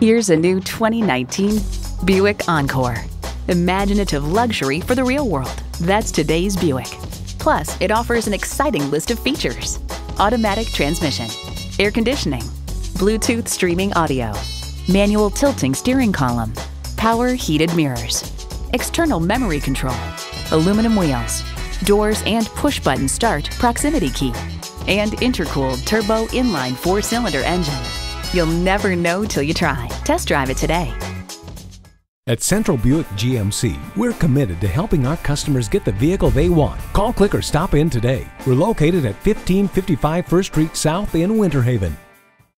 Here's a new 2019 Buick Encore. Imaginative luxury for the real world. That's today's Buick. Plus, it offers an exciting list of features. Automatic transmission, air conditioning, Bluetooth streaming audio, manual tilting steering column, power heated mirrors, external memory control, aluminum wheels, doors and push button start proximity key, and intercooled turbo inline four cylinder engine. You'll never know till you try. Test drive it today. At Central Buick GMC, we're committed to helping our customers get the vehicle they want. Call, click, or stop in today. We're located at 1555 First Street South in Winter Haven.